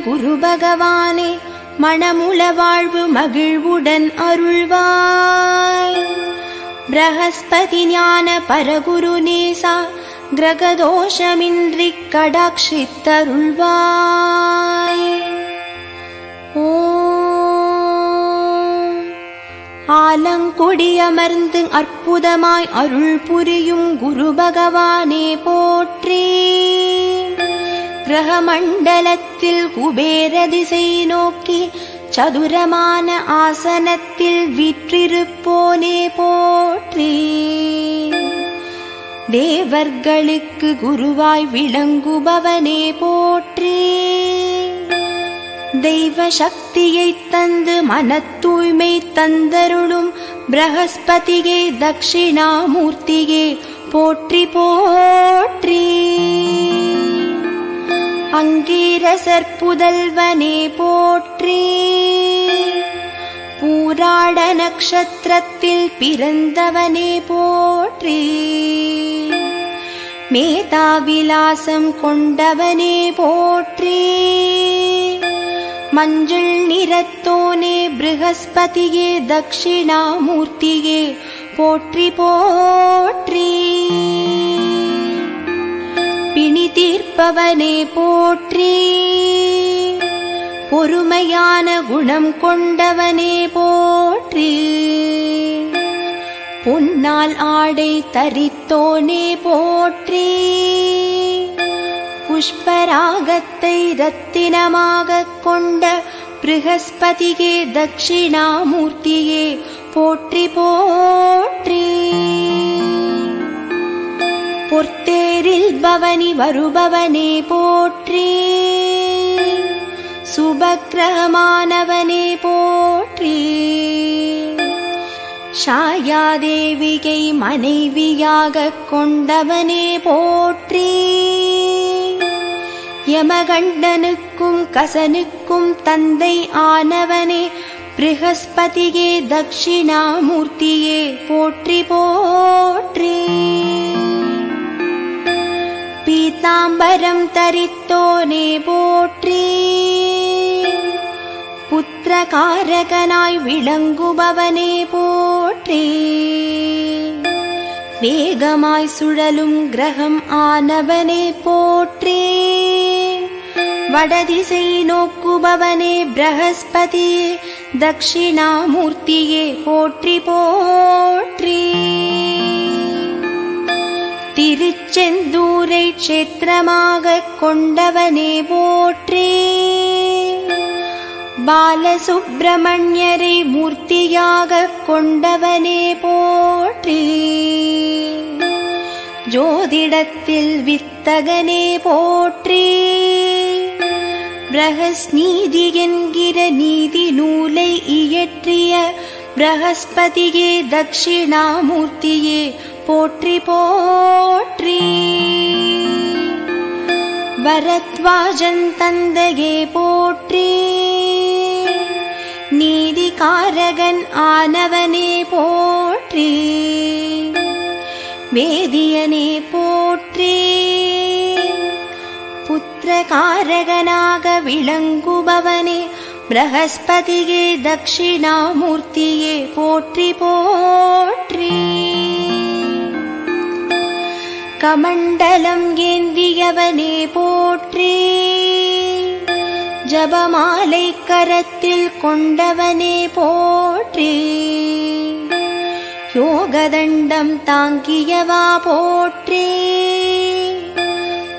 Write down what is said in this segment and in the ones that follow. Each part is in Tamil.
குரு பகவானே மணமுள வாழ்வு மகிழ்வுடன் அருள்வாய். பிரகஸ்பதி ஞான பரகுரு நேசா கிரகதோஷமின்றி கடாட்சித்தருள்வாய். ஓம். ஆலங்குடியமர்ந்து அற்புதமாய் அருள் புரியும் குரு பகவானே போற்றே. கிரகமண்டலத்தில் குபேர திசை நோக்கி சதுரமான ஆசனத்தில் விற்றிருப்போனே போற்றி. தேவர்களுக்கு குருவாய் விளங்குபவனே போற்றி. தெய்வ சக்தியை தந்து மன தூய்மை தந்தருளும் பிரகஸ்பதியே தட்சிணாமூர்த்தியே போற்றி போற்றி. அங்கீரசர் புதல்வனே போற்றி. பூராட நக்ஷத்திரத்தில் பிறந்தவனே போற்றி. மேதாவிலாசம் கொண்டவனே போற்றி. மஞ்சள் நிறத்தோனே ப்ரஹஸ்பதியே தட்சிணாமூர்த்தியே போற்றி போற்றி. பிணி தீர்ப்பவனே போற்றி. பொறுமையான குணம் கொண்டவனே போற்றி. பொன்னால் ஆடை தரித்தோனே போற்றி. புஷ்பராகத்தை ரத்தினமாக கொண்ட பிருகஸ்பதியே தட்சிணாமூர்த்தியே போற்றி போற்றி. பொற்தேரில் பவனி வருபவனே போற்றி. சுபக்கிரகமானவனே போற்றி. ஷாயாதேவிகை மனைவியாக கொண்டவனே போற்றி. யமகண்டனுக்கும் கசனுக்கும் தந்தை ஆனவனே பிருகஸ்பதியே தட்சிணாமூர்த்தியே போற்றி போற்றி. பீதாம்பரம் தரித்தோனே போற்றி புத்திரகாரகனாய் விளங்குபவனே போற்றி வேகமாய் சுழலும் கிரகம் ஆனவனே போற்றி வடதிசை நோக்குபவனே பிரகஸ்பதி தட்சிணாமூர்த்தியே போற்றி போற்றி திருச்செந்தூரை க்ஷேத்திரமாக கொண்டவனே போற்றே. பாலசுப்பிரமணியரை மூர்த்தியாக கொண்டவனே போற்றே. ஜோதிடத்தில் வித்தகனே போற்றே. பிரகஸ்நீதி என்கிற நீதி நூலை இயற்றிய பிரகஸ்பதியே தட்சிணாமூர்த்தியே போற்றி போற்றி. வரத்வாஜன் தந்தையே போற்றி. நீதிகாரகன் ஆனவனே போற்றி. வேதியனே போற்றி. புத்திரகாரகனாக விளங்குபவனே பிரகஸ்பதியே தட்சிணாமூர்த்தியே. போற்றி போற்றி. கமண்டலம் ஏந்தியவனே போற்றி. ஜபமாலை கரத்தில் கொண்டவனே போற்றி. யோகதண்டம் தாங்கியவா போற்றே.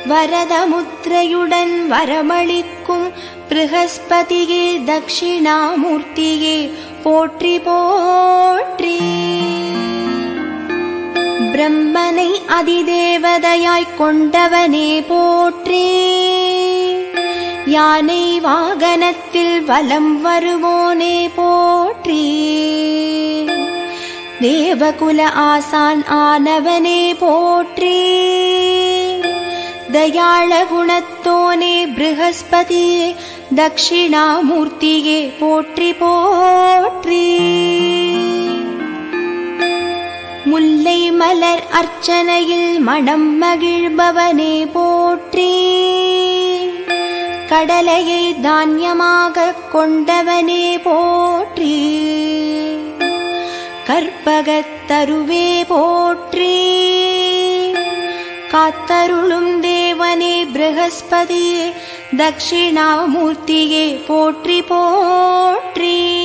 வரதமுத்திரையுடன் வரமளிக்கும் பிருகஸ்பதியே தட்சிணாமூர்த்தியே போற்றி போற்றி. பிரம்மனை அதிதேவதையாய்க் கொண்டவனே போற்றே. யானை வாகனத்தில் வலம் வருவோனே போற்றி. தேவகுல ஆசான் ஆனவனே போற்றி. தயாள குணத்தோனே பிருகஸ்பதியே தட்சிணாமூர்த்தியே போற்றி போற்றி. முல்லை மலர் அர்ச்சனையில் மனம் மகிழ்பவனே போற்றி. கடலையை தானியமாக கொண்டவனே போற்றி. கற்பகத்தருவே போற்றி. காத்தருளும் தேவனே பிரகஸ்பதியே தட்சிணாமூர்த்தியே போற்றி போற்றி.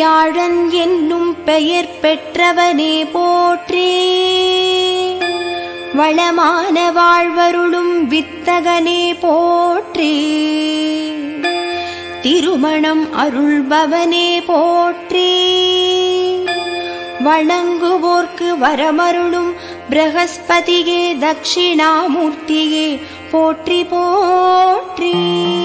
வியாழன் என்னும் பெயர் பெற்றவனே போற்றே. வளமான வாழ்வருளும் வித்தகனே போற்றே. திருமணம் அருள்பவனே போற்றே. வணங்குவோர்க்கு வரமருளும் பிரகஸ்பதியே தட்சிணாமூர்த்தியே போற்றி போற்றி.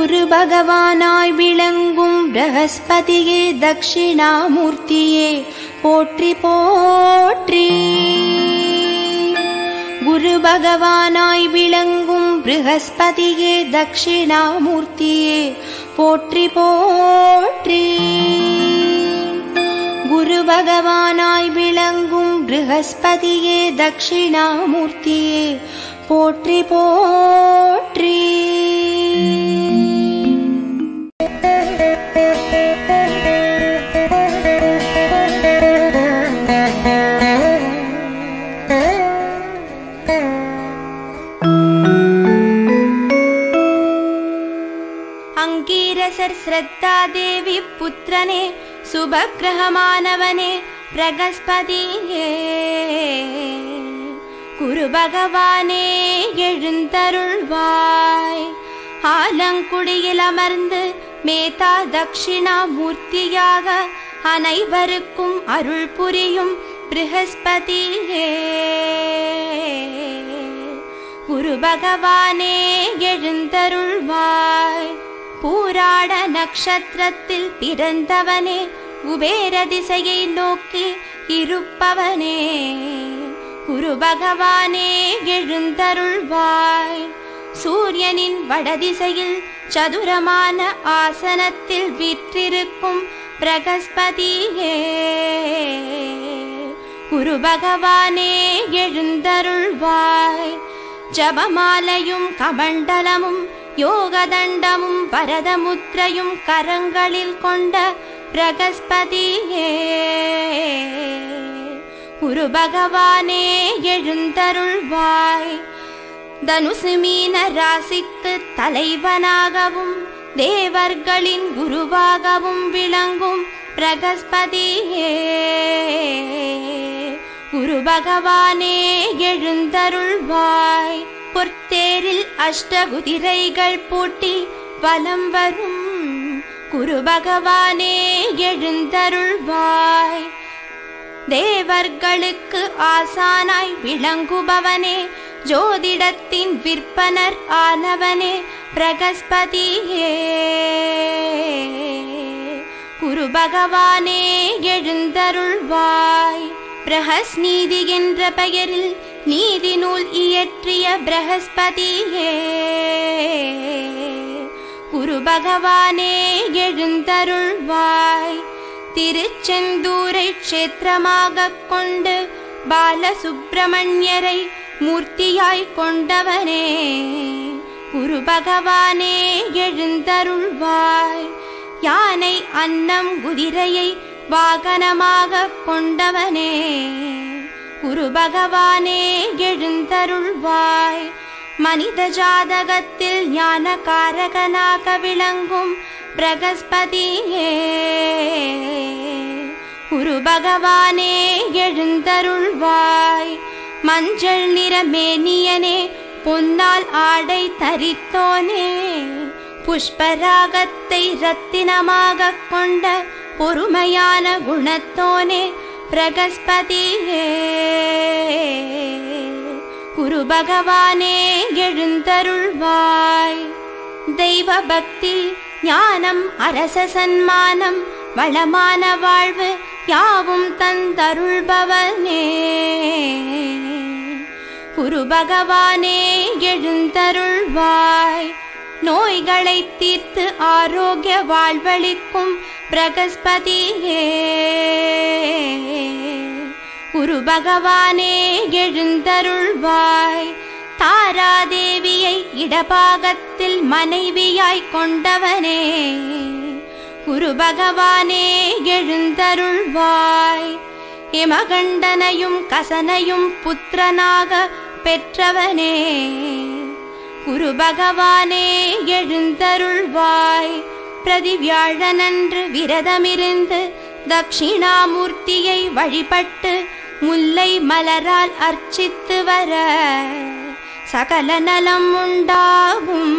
குரு பகவானாய் விளங்கும் பிரகஸ்பதியே தட்சிணாமூர்த்தியே. போற்றி போற்றி. குரு பகவானாய் விளங்கும் பிரகஸ்பதியே தட்சிணாமூர்த்தியே. போற்றி போற்றி. குரு பகவானாய் விளங்கும் பிரகஸ்பதியே தட்சிணாமூர்த்தியே. போற்றி போற்றி. தேவி புத்திரனே சுபக்கிரகமானவனே பிரகஸ்பதியே குரு பகவானே எழுந்தருள்வாய். ஆலங்குடியில் அமர்ந்து மேதா தட்சிணா மூர்த்தியாக அனைவருக்கும் அருள் புரியும் பிரகஸ்பதியே. குரு பகவானே எழுந்தருள்வாய். பூராட நட்சத்திரத்தில் பிறந்தவனே குபேர திசையை நோக்கி இருப்பவனே. குரு பகவானே எழுந்தருள்வாய். சூரியனின் வடதிசையில் சதுரமான ஆசனத்தில் விற்றிருக்கும் பிரகஸ்பதியே. குரு பகவானே எழுந்தருள்வாய். ஜபமாலையும் கமண்டலமும் யோகதண்டமும் பரதமுத்திரையும் கரங்களில் கொண்ட பிரகஸ்பதியே. குரு பகவானே எழுந்தருள்வாய். தனுசு மீன ராசிக்கு தலைவனாகவும் தேவர்களின் குருவாகவும் விளங்கும் பிரகஸ்பதியே. குரு பகவானே எழுந்தருள்வாய். பொற்தேரில் அஷ்டகுதிரைகள் பூட்டி வலம் வரும். குரு பகவானே எழுந்தருள்வாய். தேவர்களுக்கு ஆசானாய் விளங்குபவனே ஜோதிடத்தின் விற்பனர் ஆனவனே பிரகஸ்பதியே. குரு பகவானே எழுந்தருள்வாய். பிரகஸ்நீதி என்ற பெயரில் நீதி நூல் இயற்றிய பிரகஸ்பதியே. குரு பகவானே எழுந்தருள்வாய். திருச்செந்தூரை க்ஷேத்திரமாகக் கொண்டு பாலசுப்பிரமணியரை மூர்த்தியாய் கொண்டவனே குரு பகவானே எழுந்தருள்வாய். யானை அன்னம் குதிரையை வாகனமாக கொண்டவனே. குரு பகவானே எழுந்தருள்வாய். மனித ஜாதகத்தில் ஞான காரகனாக விளங்கும் பிரகஸ்பதியே. குரு பகவானே எழுந்தருள்வாய். மஞ்சள் நிற மேனியனே பொன்னால் ஆடை தரித்தோனே. புஷ்பராகத்தை ரத்தினமாக கொண்ட பொறுமையான குணத்தோனே. பிரகஸ்பதியே குரு பகவானே எழுந்தருள்வாய். தெய்வ பக்தி ஞானம் அரச சன்மானம் வளமான வாழ்வு யாவும் தந்தருள்பவனே. குரு பகவானே எழுந்தருள்வாய். நோய்களை தீர்த்து ஆரோக்கிய வாழ்வளிக்கும் பிரகஸ்பதியே. குரு பகவானே எழுந்தருள்வாய். தாராதேவியை இடபாகத்தில் மனைவியாய் கொண்டவனே. குரு பகவானே எழுந்தருள்வாய். இமகண்டனையும் கசனையும் புத்திரனாக பெற்றவனே. குரு பகவானே எழுந்தருள்வாய். பிரதிவியாழனன்று விரதமிருந்து தட்சிணாமூர்த்தியை வழிபட்டு முல்லை மலரால் அர்ச்சித்து வர சகல நலம் உண்டாகும்.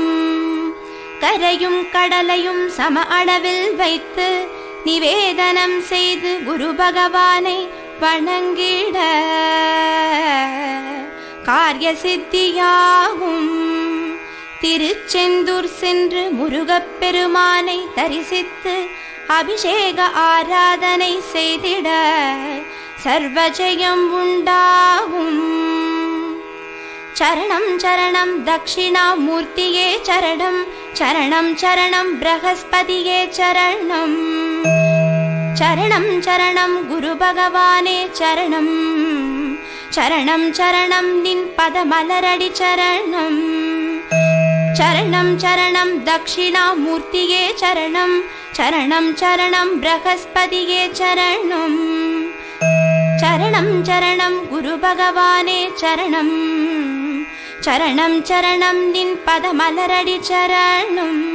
கரையும் கடலையும் சம அளவில் வைத்து நிவேதனம் செய்து குரு பகவானை வணங்கிட. காரிய சித்தியாகும் திருச்செந்தூர் சென்று முருகப்பெருமானை தரிசித்து அபிஷேக ஆராதனை செய்திட சர்வஜயம் உண்டாகும். சரணம் சரணம் தட்சிணாமூர்த்தியே சரணம் சரணம் சரணம் பிரகஸ்பதியே சரணம். சரணம் சரணம் குரு பகவானே சரணம் சரணம் சரணம் நின் பதமலரடி சரணம். चरणं चरणं दक्षिणामूर्तिये चरणं चरणं चरणं बृहस्पतिये चरणम् चरणं चरणं गुरुभगवाने चरणं चरणं चरणं दिनपदमलरडि चरणम्